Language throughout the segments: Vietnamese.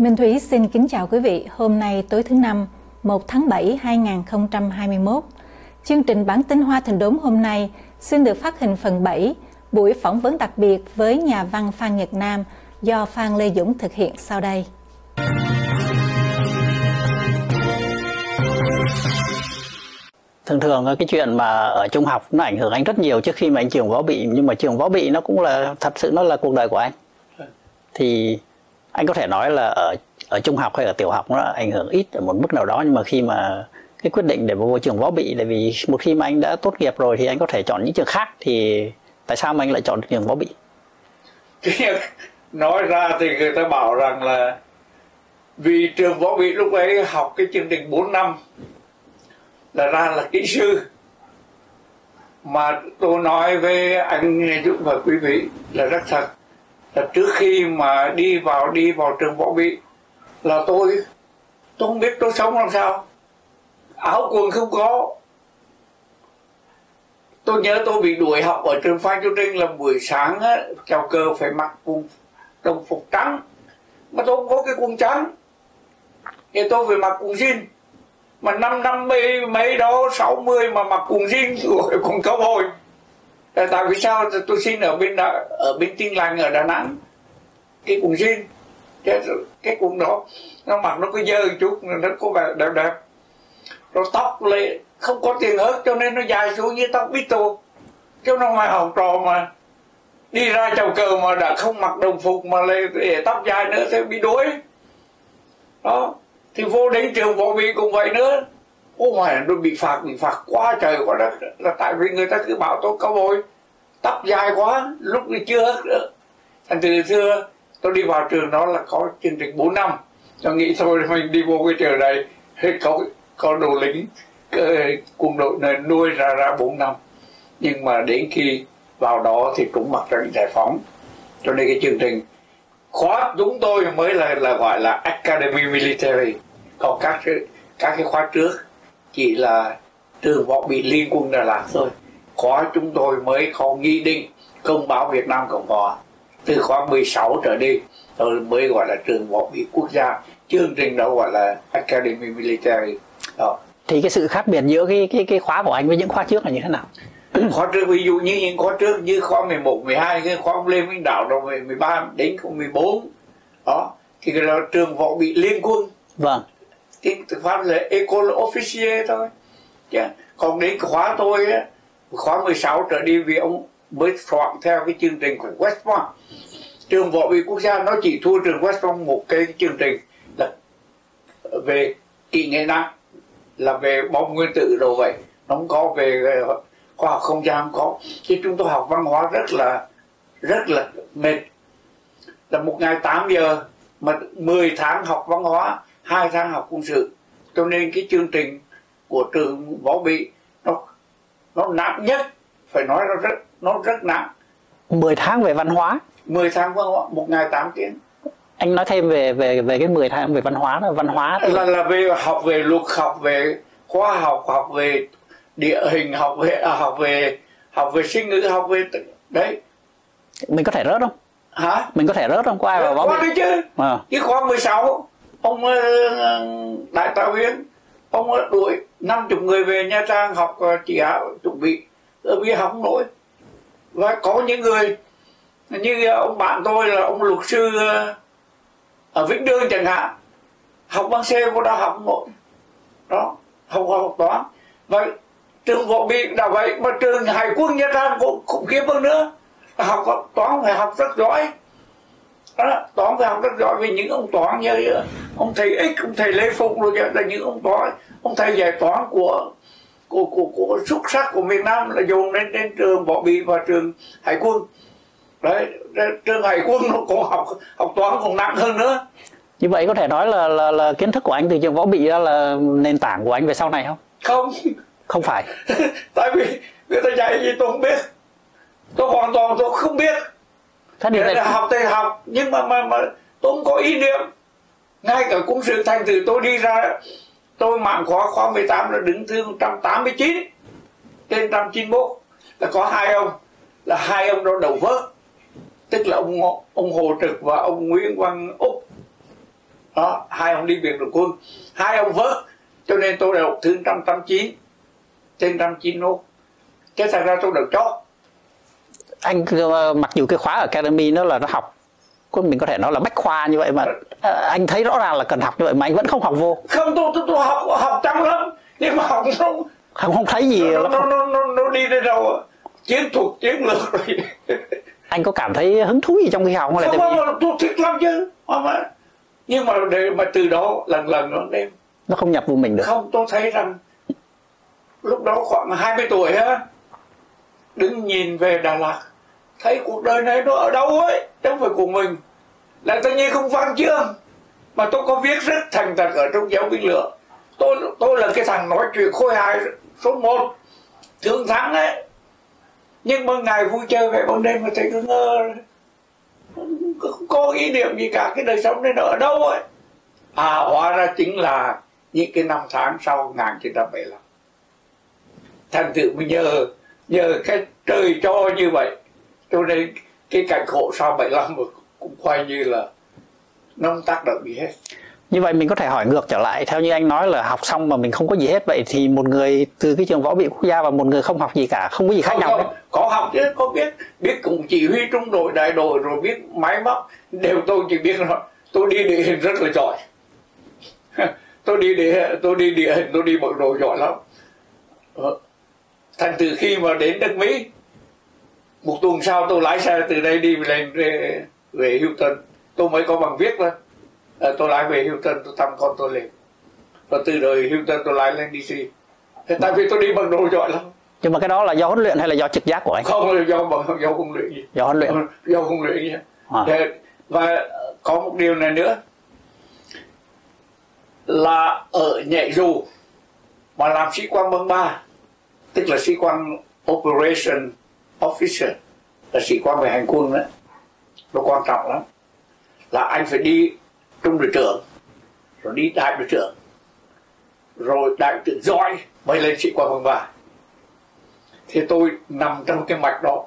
Minh Thúy xin kính chào quý vị. Hôm nay tối thứ năm, 1 tháng 7 2021. Chương trình bản tin Hoa Thành Đốm hôm nay xin được phát hình phần 7, buổi phỏng vấn đặc biệt với nhà văn Phan Nhật Nam do Phan Lê Dũng thực hiện sau đây. thường thường cái chuyện mà ở trung học nó ảnh hưởng anh rất nhiều trước khi mà anh trường võ bị nhưng mà trường võ bị nó cũng là thật sự nó là cuộc đời của anh thì anh có thể nói là ở ở trung học hay ở tiểu học nó ảnh hưởng ít ở một mức nào đó, nhưng mà khi mà cái quyết định để vào trường võ bị là vì một khi mà anh đã tốt nghiệp rồi thì anh có thể chọn những trường khác, thì tại sao mà anh lại chọn trường võ bị? Nói ra thì người ta bảo rằng là vì trường võ bị lúc ấy học cái chương trình 4 năm là ra là kỹ sư. Mà tôi nói với anh Dũng và quý vị là rất thật là trước khi mà đi vào đi vào trường võ bị là tôi tôi không biết tôi sống làm sao. Áo quần không có. Tôi nhớ tôi bị đuổi học ở trường Phan Chu Trinh là buổi sáng á, chào cờ phải mặc quần đồng phục trắng. Mà tôi không có cái quần trắng. Thì tôi phải mặc quần jean. Mà năm năm mấy, mấy đó sáu mươi mà mặc quần jean rồi quần cao bồi tại vì sao? Tôi xin ở bên đó, ở bên tin lành ở đà nẵng. Cái quần xin. Cái, cái quần đó. Nó mặc nó có dơ một chút nó có vẻ đẹp đẹp. Rồi tóc lại không có tiền hớt cho nên nó dài xuống như tóc bít tô chứ nó mà học trò mà. Đi ra chào cờ mà đã không mặc đồng phục mà lại để tóc dài nữa sẽ bị đuối. Đó. Thì vô đến trường võ bị cũng vậy nữa ô ngoài tôi bị phạt bị phạt quá trời quá đất. Là tại vì người ta cứ bảo tôi có bồi tóc dài quá, lúc đi chưa hết nữa. Thành từ xưa, tôi đi vào trường đó là có chương trình 4 năm. Tôi nghĩ thôi, mình đi vô cái trường này hết có có đồ lính quân đội này nuôi ra ra 4 năm. Nhưng mà đến khi vào đó thì cũng mặt trận giải phóng. Cho nên cái chương trình khóa chúng tôi mới là là gọi là Academy Military. Còn các các cái khóa trước chỉ là trường võ bị liên quân Đà Lạt thôi. Khóa chúng tôi mới có nghị định công báo Việt Nam Cộng Hòa. Từ khóa 16 trở đi rồi mới gọi là trường võ bị quốc gia. Chương trình đó gọi là Academy Military. Đó. thì cái sự khác biệt giữa cái cái cái khóa của anh với những khóa trước là như thế nào? Khóa trước ví dụ như những khóa trước như khóa 11, 12 cái khóa Lê Minh Đạo rồi 13 đến khóa 14 đó. Thì cái là trường võ bị liên quân. Vâng tiếng từ pháp là école officier thôi. Chứ, còn đến khóa tôi á, khóa 16 trở đi vì ông mới soạn theo cái chương trình của West Point trường võ bị quốc gia nó chỉ thua trường West Point một cái chương trình là về kỹ nghệ nặng là về bom nguyên tử đồ vậy. Nó không có về khoa học không gian không có. Chứ chúng tôi học văn hóa rất là rất là mệt. Là một ngày 8 giờ mà 10 tháng học văn hóa hai tháng học quân sự. Cho nên cái chương trình của trường võ bị nó nó nặng nhất phải nói nó rất nó rất nặng. 10 tháng về văn hóa. 10 tháng văn hóa một ngày 8 tiếng. Anh nói thêm về về về cái 10 tháng về văn hóa là văn hóa là là về học về luật học về khoa học học về địa hình học về à, học về học về sinh ngữ học về đấy. Mình có thể rớt không? Hả? Mình có thể rớt không? Có ai vào võ bị. chứ. À. cái khóa 16 ông ờ, đại tá huyến ông ờ, đuổi năm chục người về nha trang học ờ, chỉ chuẩn bị ở vì học nổi. Và có những người như ờ, ông bạn tôi là ông luật sư ở vĩnh đương chẳng hạn học bằng xe cũng đã học nổi. Đó học học toán. Và trường võ bị đã vậy mà trường hải quân nha trang cũng khủng khiếp hơn nữa. Học toán phải học rất giỏi đó, toán phải học rất giỏi vì những ông toán như ông thầy ích ông thầy lê phục rồi là những ông toán. Ông thầy giải toán của của của, của xuất sắc của miền Nam là dồn lên trên trường võ bị và trường hải quân. Đấy trường hải quân nó còn học học toán còn nặng hơn nữa. Như vậy có thể nói là là, là kiến thức của anh từ trường võ bị đó là nền tảng của anh về sau này không? Không. Không phải. Tại vì người ta dạy gì tôi không biết. Tôi hoàn toàn tôi không biết thế điều này là học thì học nhưng mà mà mà tôi không có ý niệm. Ngay cả cung sự thành từ tôi đi ra tôi mạng khóa khóa 18 là đứng thứ 189 trên 191 là có hai ông là hai ông đó đầu vớt. Tức là ông ông Hồ Trực và ông Nguyễn Quang Úc. Đó hai ông đi biệt đội quân. Hai ông vớt cho nên tôi đậu thứ trăm tám chín trên trăm chín nốt cái thật ra tôi được chót anh mặc dù cái khóa ở academy nó là nó học mình có thể nói là bách khoa như vậy mà ờ, anh thấy rõ ràng là cần học như vậy mà anh vẫn không học vô. Không tôi tôi, tôi học học chăm lắm nhưng mà học không không không thấy gì nó nó, nó, nó, nó đi đến đâu chiến thuật chiến lược rồi. Anh có cảm thấy hứng thú gì trong khi học không? Là không mà tôi thích lắm chứ mà nhưng mà để mà từ đó lần lần nó đêm nó không nhập vô mình được. Không tôi thấy rằng lúc đó khoảng 20 tuổi á đứng nhìn về Đà Lạt thấy cuộc đời này nó ở đâu ấy? Chứ phải của mình. Là tự nhiên không văn chương. Mà tôi có viết rất thành thật ở trong giáo viên lửa. Tôi tôi là cái thằng nói chuyện khôi hài số 1 thương thắng ấy. Nhưng mà ngày vui chơi về ban đêm mà thấy cứ ngơ. Không có ý niệm gì cả. Cái đời sống này nó ở đâu ấy? À hóa ra chính là những cái năm tháng sau 1975 thành tựu mình nhờ nhờ cái trời cho như vậy cho nên cái cảnh khổ sau 75 cũng coi như là nó không tác động gì hết. Như vậy mình có thể hỏi ngược trở lại theo như anh nói là học xong mà mình không có gì hết vậy thì một người từ cái trường võ bị quốc gia và một người không học gì cả không có gì khác nhau hết có học chứ có biết. Biết cùng chỉ huy trung đội đại đội rồi biết máy móc. Đều tôi chỉ biết rồi tôi đi địa hình rất là giỏi. Tôi đi địa tôi đi địa hình tôi đi bộ đồ giỏi lắm. Ờ, thành từ khi mà đến nước mỹ một tuần sau tôi lái xe từ đây đi lên về, Houston tôi mới có bằng viết thôi à, tôi lái về Houston tôi thăm con tôi lên và từ đời Houston tôi lái lên DC Thế tại vì tôi đi bằng đồ giỏi lắm. Nhưng mà cái đó là do huấn luyện hay là do trực giác của anh? Không là do bằng do huấn luyện. Gì do huấn luyện. Do huấn luyện gì à. và có một điều này nữa. Là ở nhảy dù mà làm sĩ quan băng ba tức là sĩ quan operation officer là sĩ quan về hành quân đó. Nó quan trọng lắm. Là anh phải đi trung đội trưởng rồi đi đại đội trưởng rồi đại đội trưởng giỏi mới lên sĩ quan băng ba. Thì tôi nằm trong cái mạch đó.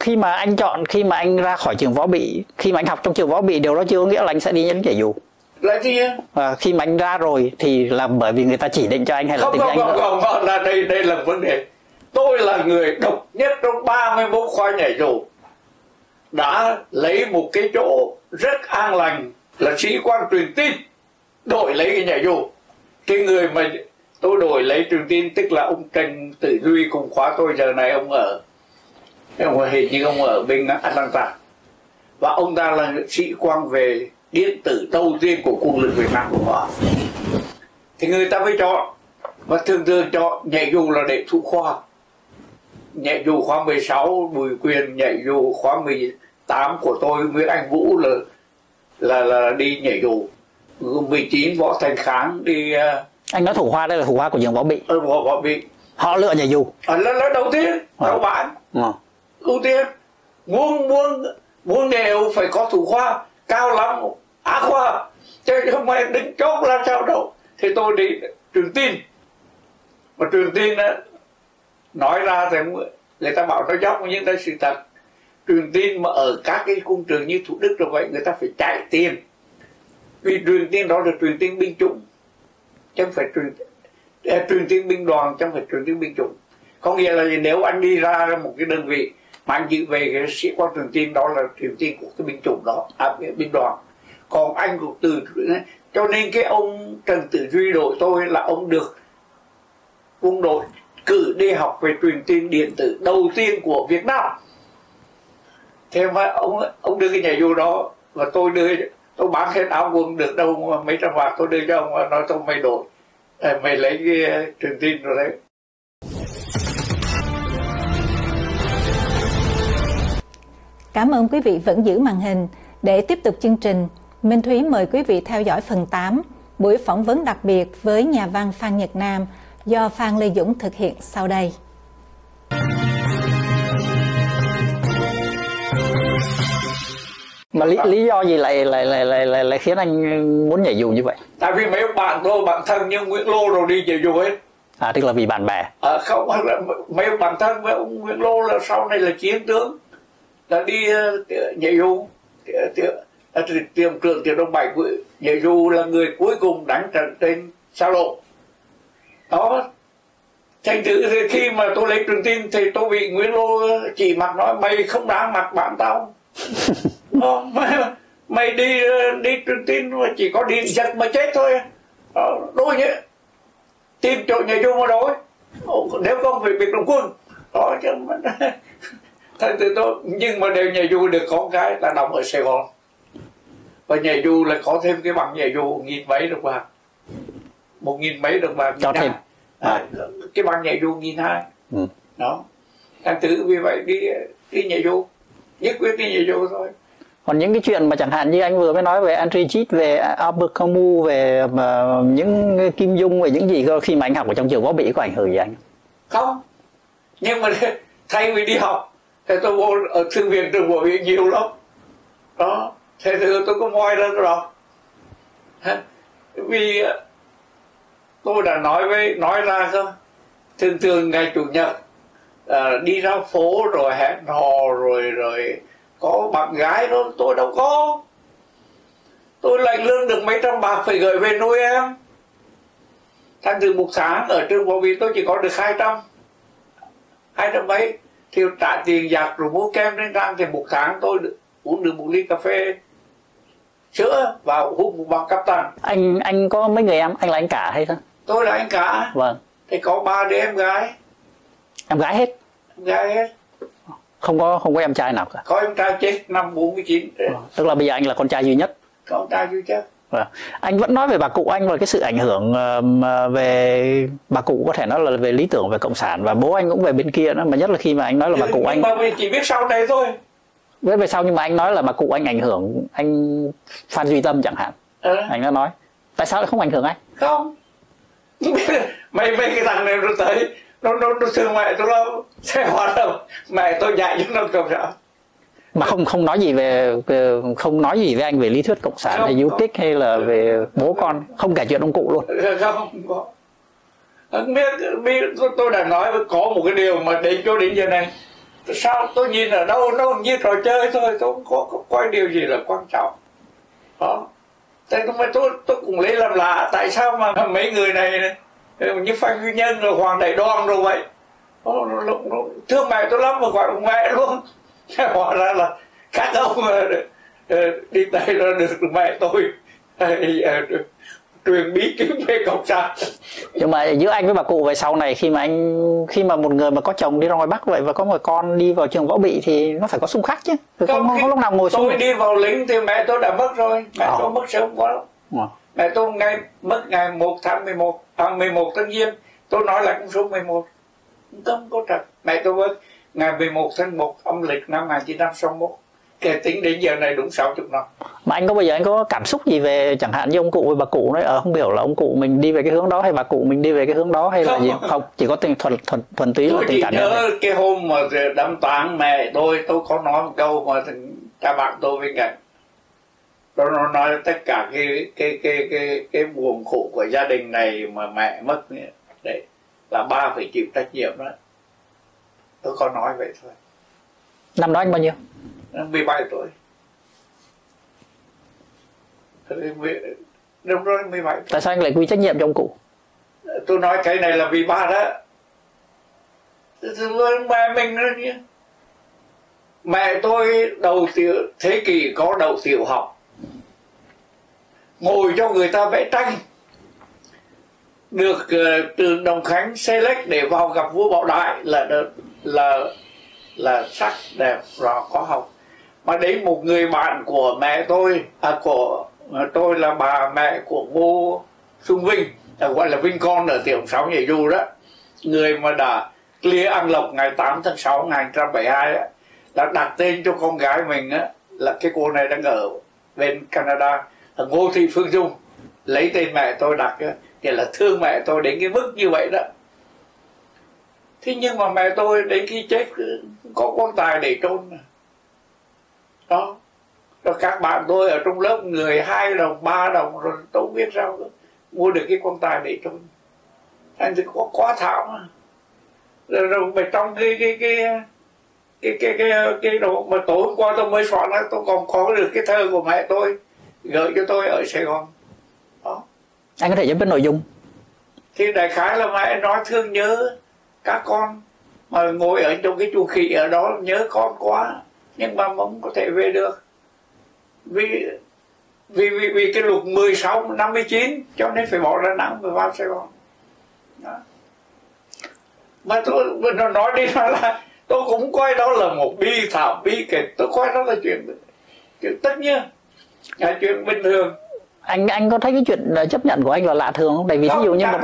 Khi mà anh chọn khi mà anh ra khỏi trường võ bị khi mà anh học trong trường võ bị điều đó chưa có nghĩa là anh sẽ đi đến giải dù. Lại gì à, khi mà anh ra rồi thì là bởi vì người ta chỉ định cho anh hay là không tính không anh không, không, không là đây đây là vấn đề tôi là người độc nhất trong 31 khoa nhảy dù. Đã lấy một cái chỗ rất an lành là sĩ quan truyền tin, đổi lấy cái nhảy dù. Cái người mà tôi đổi lấy truyền tin, tức là ông Trần Tử Duy cùng khóa tôi giờ này, ông ở, ông hình như ông ở bên Atlanta. Và ông ta là sĩ quan về điện tử đầu tiên của quân lực Việt Nam của họ. Thì người ta mới chọn, và thường thường chọn nhảy dù là để thủ khoa nhảy dù khóa 16 Bùi Quyền nhảy dù khóa 18 của tôi Nguyễn Anh Vũ là là là đi nhảy dù. 19 Võ Thành Kháng đi uh, anh nói thủ khoa đây là thủ khoa của trường võ bị. ừ, võ, võ bị. Họ lựa nhảy dù. À, là, là đầu tiên à. đầu bạn à. ưu tiên muốn muốn muốn đều phải có thủ khoa cao lắm á khoa. Chứ không phải đứng chốt làm sao đâu. Thì tôi đi trường tin. Mà trường tin á nói ra thì người ta bảo nó dốc nhưng đây sự thật. Truyền tin mà ở các cái cung trường như thủ đức rồi vậy người ta phải chạy tiền. Vì truyền tin đó là truyền tin binh chủng. Chứ không phải truyền à, truyền tin binh đoàn chứ không phải truyền tin binh chủng. Có nghĩa là nếu anh đi ra một cái đơn vị mà anh giữ về cái sĩ quan truyền tin đó là truyền tin của cái binh chủng đó à, binh đoàn. Còn anh cũng từ cho nên cái ông trần tử duy đội tôi là ông được quân đội cử đi học về truyền tin điện tử đầu tiên của Việt Nam. Thế mà ông ông đưa cái nhà vô đó và tôi đưa tôi bán hết áo quần được đâu mấy trăm bạc tôi đưa cho ông và nói tôi mày đổi à, mày lấy cái à, truyền tin rồi đấy. Cảm ơn quý vị vẫn giữ màn hình. Để tiếp tục chương trình, Minh Thúy mời quý vị theo dõi phần 8, buổi phỏng vấn đặc biệt với nhà văn Phan Nhật Nam do Phan Lê Dũng thực hiện sau đây. mà lý lý do gì lại lại lại lại lại, lại khiến anh muốn nhảy dù như vậy? Tại vì mấy bạn tôi bạn thân như Nguyễn Lô rồi đi nhảy dù hết. À tức là vì bạn bè. À, không là mấy bạn thân với ông Nguyễn Lô là sau này là chiến tướng là đi uh, nhảy dù. À, tiệm trưởng tiểu đông bảy nhà du là người cuối cùng đánh trận trên sao lộ đó thành thử thì khi mà tôi lấy truyền tin thì tôi bị nguyễn lô chỉ mặt nói mày không đáng mặt bạn tao. Đó, mày, mày đi đi truyền tin mà chỉ có đi giật mà chết thôi. Đó, đôi nhé tìm chỗ nhà du mà đối nếu không phải biệt đồng quân. Đó chứ thành từ tôi nhưng mà đều nhà du được con cái là đóng ở sài gòn. Và nhà du là có thêm cái bằng nhà du nghìn mấy được vàng một nghìn mấy được vàng cho thêm. À, cái bằng nhà du nghìn hai. Ừ. đó. Thành từ vì vậy đi đi nhà du nhất quyết đi nhà du thôi. Còn những cái chuyện mà chẳng hạn như anh vừa mới nói về Andrew Chit về Albert Camus về mà những Kim Dung về những gì khi mà anh học ở trong trường có bị có ảnh hưởng gì anh? Không. Nhưng mà thay vì đi học thì tôi vô ở thư viện trường bộ viện nhiều lắm. Đó. Thế thì tôi có moi ra rồi vì ờ, tôi đã nói với nói ra cơ thường thường ngày chủ nhật à, đi ra phố rồi hẹn hò rồi rồi có bạn gái đó tôi đâu có. Tôi lãnh lương được mấy trăm bạc phải gửi về nuôi em. Thành từ một sáng ở trường bảo vì tôi chỉ có được hai trăm. Hai trăm mấy. Thì trả tiền giặt rồi mua kem trên răng thì một tháng tôi được, uống được một ly cà phê sữa và hút một bao cắp tàn anh anh có mấy người em? Anh là anh cả hay sao? Tôi là anh cả. Vâng. Thì có ba đứa em gái. Em gái hết. Em gái hết. Không có không có em trai nào cả. Có em trai chết năm 49 vâng. tức là bây giờ anh là con trai duy nhất. Con trai duy nhất. Vâng. Anh vẫn nói về bà cụ anh và cái sự ảnh hưởng uh, về bà cụ có thể nói là về lý tưởng về cộng sản và bố anh cũng về bên kia đó mà nhất là khi mà anh nói là bà cụ anh mà chỉ biết sau này thôi. Với về sau nhưng mà anh nói là bà cụ anh ảnh hưởng anh Phan Duy Tâm chẳng hạn. Ừ. anh đã nói. Tại sao lại không ảnh hưởng anh? Không mấy mấy cái thằng này nó tới nó nó nó thương mẹ tôi lắm sẽ hoạt động. Mẹ tôi dạy cho nó cộng sản mà không không nói gì về, không nói gì với anh về lý thuyết cộng sản không, hay du kích hay là về bố con. Không kể chuyện ông cụ luôn. Không có. Biết biết tôi đã nói có một cái điều mà đến cho đến giờ này. Sao tôi nhìn ở đâu nó như trò chơi thôi tôi không có, có coi điều gì là quan trọng. Đó tại tôi tôi tôi cũng lấy làm lạ. Tại sao mà mấy người này ờ, như phan duy nhân rồi hoàng đại đoan rồi vậy? Nó, nó, nó, nó, thương mẹ tôi lắm mà gọi mẹ luôn. Hóa ra là các ông ờ, ờ, đi tay ra được mẹ tôi truyền bí kíp về cộng sản nhưng mà giữa anh với bà cụ về sau này khi mà anh khi mà một người mà có chồng đi ra ngoài bắc vậy và có một con đi vào trường võ bị thì nó phải có xung khắc chứ. Không, không, không, không lúc nào ngồi tôi xuống. đi vào lính thì mẹ tôi đã mất rồi. Mẹ à. tôi mất sớm quá. À. mẹ tôi ngày mất ngày 1 tháng 11 à, 11 tháng giêng tôi nói là con số 11 không có thật. Mẹ tôi mất ngày 11 tháng 1 âm lịch năm 1961 kể tính đến giờ này đúng 60 năm. Mà anh có bao giờ anh có cảm xúc gì về chẳng hạn như ông cụ với bà cụ đấy? Ở ờ, không hiểu là ông cụ mình đi về cái hướng đó hay bà cụ mình đi về cái hướng đó hay là không. gì? Không chỉ có tình thuần thuần thuần túy là tình cảm nhớ cái hôm mà đám tang mẹ tôi tôi có nói một câu mà cha bạn tôi bên cạnh tôi nó nói tất cả cái cái cái cái cái buồn khổ của gia đình này mà mẹ mất đấy là ba phải chịu trách nhiệm đó. Tôi có nói vậy thôi. Năm đó anh bao nhiêu 17 tuổi. Đúng rồi 17 tại sao anh lại quy trách nhiệm cho ông cụ? Tôi nói cái này là vì ba đó. Mẹ mình đó chứ. Mẹ tôi đầu tiểu thế kỷ có đầu tiểu học. Ngồi cho người ta vẽ tranh. Được uh, trường Đồng Khánh select để vào gặp vua Bảo Đại là là là sắc đẹp và có học mà đấy một người bạn của mẹ tôi à của à, tôi là bà mẹ của Ngô Xuân Vinh à, gọi là Vinh con ở tiểu sáu nhảy du đó. Người mà đã lia ăn lộc ngày 8 tháng 6 năm 1972 á, là đặt tên cho con gái mình á, là cái cô này đang ở bên Canada là Ngô Thị Phương Dung. Lấy tên mẹ tôi đặt á, thì là thương mẹ tôi đến cái mức như vậy đó. Thế nhưng mà mẹ tôi đến khi chết có quan tài để trôn đó. Rồi các bạn tôi ở trong lớp người hai đồng ba đồng rồi tôi biết sao nữa. mua được cái quan tài để trôn anh thì có quá thảm mà rồi, rồi trong cái cái cái cái cái cái cái đó mà tối hôm qua tôi mới soạn tôi còn có được cái thơ của mẹ tôi gửi cho tôi ở Sài Gòn. Đó. Anh có thể giải biết nội dung. Thì đại khái là mẹ nói thương nhớ các con mà ngồi ở trong cái chuồng khỉ ở đó nhớ con quá nhưng mà không có thể về được. Vì vì vì, vì cái luật 16 59 cho nên phải bỏ ra Nẵng và vào Sài Gòn. Đó. mà tôi nó nói đi nói là tôi cũng coi đó là một bi thảm bi kịch. Tôi coi đó là chuyện chuyện tất nhiên là chuyện bình thường anh anh có thấy cái chuyện chấp nhận của anh là lạ thường không? Tại vì thí dụ như một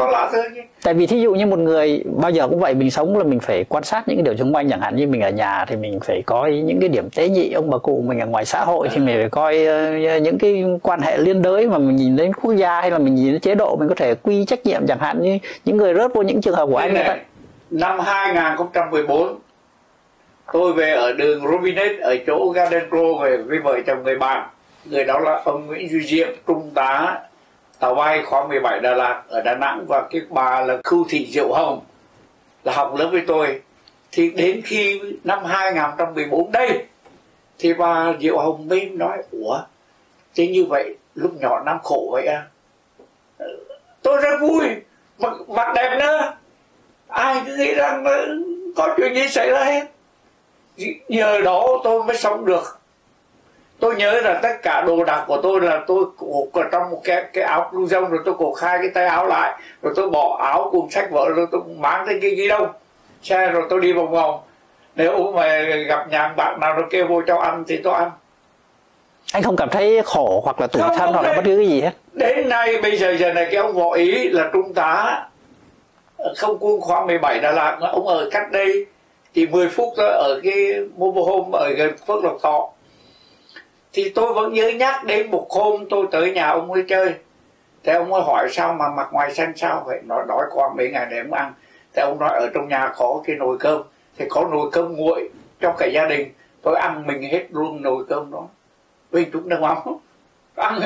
tại vì thí dụ như một người bao giờ cũng vậy mình sống là mình phải quan sát những cái điều xung quanh. Chẳng hạn như mình ở nhà thì mình phải coi những cái điểm tế nhị. Ông bà cụ mình ở ngoài xã hội thì mình phải coi uh, những cái quan hệ liên đới mà mình nhìn đến quốc gia hay là mình nhìn đến chế độ mình có thể quy trách nhiệm. Chẳng hạn như những người rớt vô những trường hợp của anh này, năm 2014 tôi về ở đường Robinet ở chỗ Garden Grove về với vợ chồng người bạn người đó là ông Nguyễn Duy Diệm trung tá tàu bay khóa 17 Đà Lạt ở Đà Nẵng. Và cái bà là Khưu Thị Diệu Hồng là học lớp với tôi. Thì đến khi năm 2014 đây thì bà Diệu Hồng mới nói ủa thế như vậy lúc nhỏ năm khổ vậy à? Tôi rất vui mặt, mặt đẹp nữa. Ai cứ nghĩ rằng ờ, có chuyện gì xảy ra hết. Nhờ đó tôi mới sống được tôi nhớ là tất cả đồ đạc của tôi là tôi cột ở trong một cái cái áo blue rông rồi tôi cột hai cái tay áo lại rồi tôi bỏ áo cùng sách vở rồi tôi mang tới cái ghi đông xe rồi tôi đi vòng vòng. Nếu mà gặp nhà bạn nào nó kêu vô cho ăn thì tôi ăn. Anh không cảm thấy khổ hoặc là tủi thân hoặc là bất cứ cái gì hết? Đến nay bây giờ giờ này cái ông võ ý là trung tá không quân khoa 17 Đà Lạt ông ở cách đây thì 10 phút thôi ở cái mobile home ở gần Phước Lộc Thọ thì tôi vẫn nhớ nhắc đến một hôm tôi tới nhà ông ấy chơi. Thế ông ấy hỏi sao mà mặt ngoài xanh sao? Vậy nó đói quá mấy ngày để ông ăn. Thế ông nói ở trong nhà có cái nồi cơm. Thì có nồi cơm nguội cho cả gia đình. Tôi ăn mình hết luôn nồi cơm đó. Vì chúng đang mắm ăn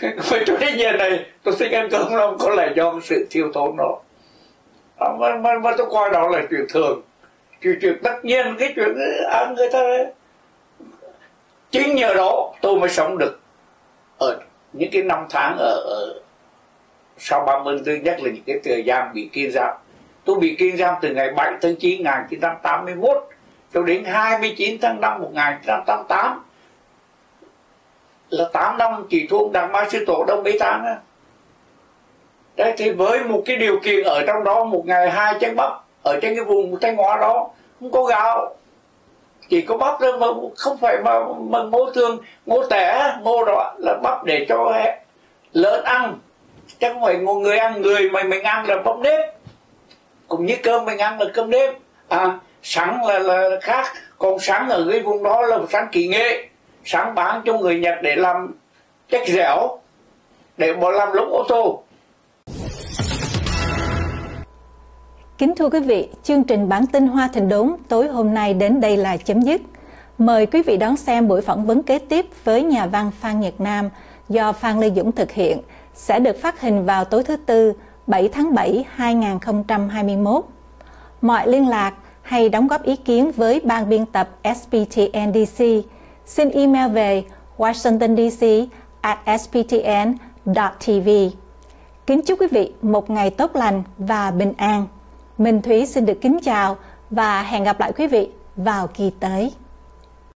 với chỗ đến giờ này tôi xin ăn cơm lắm. Có lẽ do sự thiếu thốn đó. À, mà, mà, mà tôi coi đó là chuyện thường. Chuyện chuyện tất nhiên cái chuyện ăn người ta đấy chính nhờ đó tôi mới sống được. Ở những cái năm tháng ở, ở sau 30 tôi nhất là những cái thời gian bị kiên giam. Tôi bị kiên giam từ ngày 7 tháng 9 1981 cho đến 29 tháng 5 1988 là 8 năm chỉ thuộc đảng Ma Sư Tổ đông mấy tháng á. Đấy thì với một cái điều kiện ở trong đó một ngày hai chén bắp ở trên cái vùng Thanh Hóa đó không có gạo chỉ có bắp thôi mà không phải mà, mà ngô thường ngô tẻ ngô đó là bắp để cho lợn ăn. Chứ không phải ngô người ăn người mà mình ăn là bắp nếp. Cũng như cơm mình ăn là cơm nếp. À sẵn là là khác. Còn sẵn ở cái vùng đó là sẵn kỳ nghệ. Sẵn bán cho người nhật để làm chất dẻo để bỏ làm lốp ô tô. Kính thưa quý vị, chương trình bản tin Hoa Thịnh Đốn tối hôm nay đến đây là chấm dứt. Mời quý vị đón xem buổi phỏng vấn kế tiếp với nhà văn Phan Nhật Nam do Phan Lê Dũng thực hiện sẽ được phát hình vào tối thứ Tư 7 tháng 7 2021. Mọi liên lạc hay đóng góp ý kiến với ban biên tập SPTNDC xin email về washingtondc at sptn.tv. Kính chúc quý vị một ngày tốt lành và bình an. Minh Thúy xin được kính chào và hẹn gặp lại quý vị vào kỳ tới.